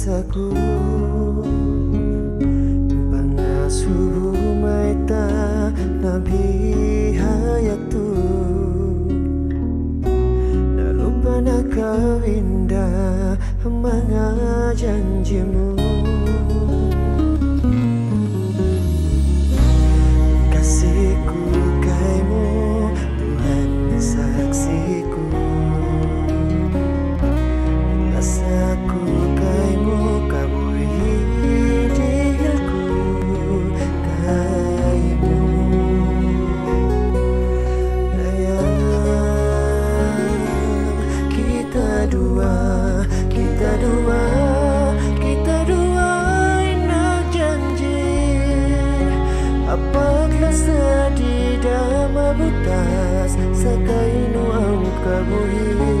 lasaku Pangasuh maita Nabi hayatu. Nalupa na kau indah Mga janjimu sa kainua ukabuhii